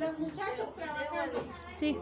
Los muchachos trabajando. Sí.